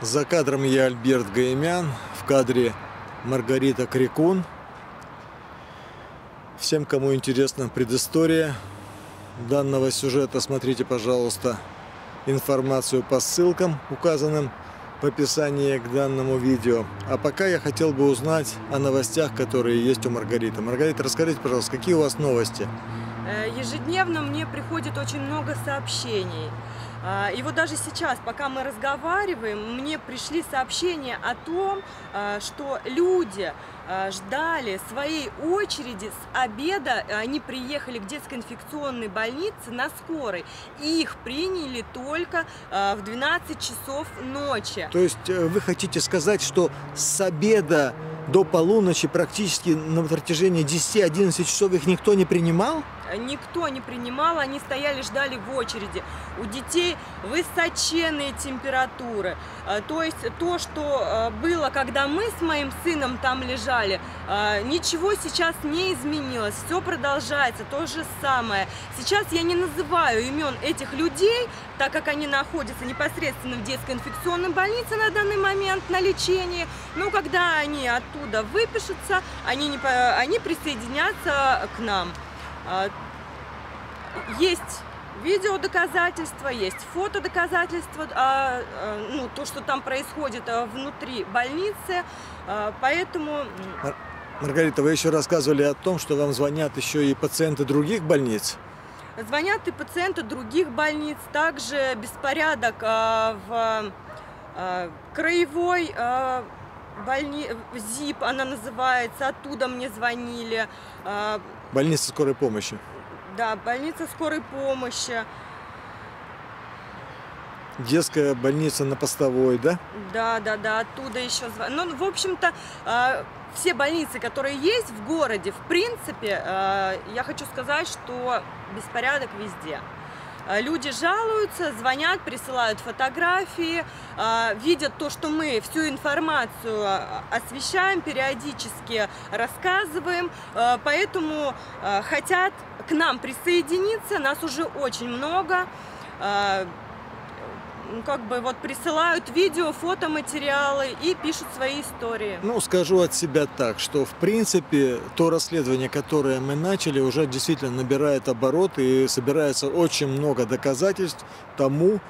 За кадром я Альберт Гаемян, в кадре Маргарита Крикун. Всем, кому интересна предыстория данного сюжета, смотрите, пожалуйста, информацию по ссылкам, указанным в описании к данному видео. А пока я хотел бы узнать о новостях, которые есть у Маргариты. Маргарита, расскажите, пожалуйста, какие у вас новости? Э, Ежедневно мне приходит очень много сообщений. А, И вот даже сейчас, пока мы разговариваем, мне пришли сообщения о том, а, что люди а, ждали своей очереди с обеда. Они приехали к детской инфекционной больнице на скорой. И их приняли только в 12 часов ночи. То есть э, вы хотите сказать, что с обеда до полуночи практически на протяжении 10-11 часов их никто не принимал? Никто не принимал, они стояли, ждали в очереди. У детей высоченные температуры. А, То есть то, что а, было, когда мы с моим сыном там лежали, а, ничего сейчас не изменилось. Все продолжается, то же самое. Сейчас я не называю имен этих людей, так как они находятся непосредственно в детской инфекционной больнице на данный момент на лечении. Но когда они оттуда выпишутся, они, не, они присоединятся к нам. Есть видеодоказательства, есть фотодоказательства, а, а, ну, то, что там происходит а, внутри больницы, А, поэтому Маргарита, вы еще рассказывали о том, что вам звонят еще и пациенты других больниц. звонят и пациенты других больниц, также беспорядок а, в а, краевой а, больни... ЗИП, она называется, оттуда мне звонили, А, Больница скорой помощи. Да, больница скорой помощи, Детская больница на постовой, да? Да, да, да, оттуда еще звонят. Ну, в общем-то, а, все больницы, которые есть в городе, в принципе, а, я хочу сказать, что беспорядок везде. А, Люди жалуются, звонят, присылают фотографии, а, видят то, что мы всю информацию а, освещаем, периодически рассказываем, поэтому хотят к нам присоединиться, нас уже очень много. Как бы вот присылают видео, фотоматериалы и пишут свои истории. Ну, скажу от себя так, что в принципе то расследование, которое мы начали, уже действительно набирает обороты и собирается очень много доказательств тому,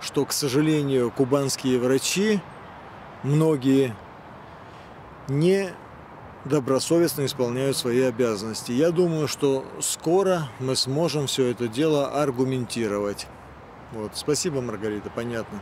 что, к сожалению, кубанские врачи, многие не добросовестно исполняют свои обязанности. Я думаю, что скоро мы сможем все это дело аргументировать. Вот. Спасибо, Маргарита, понятно.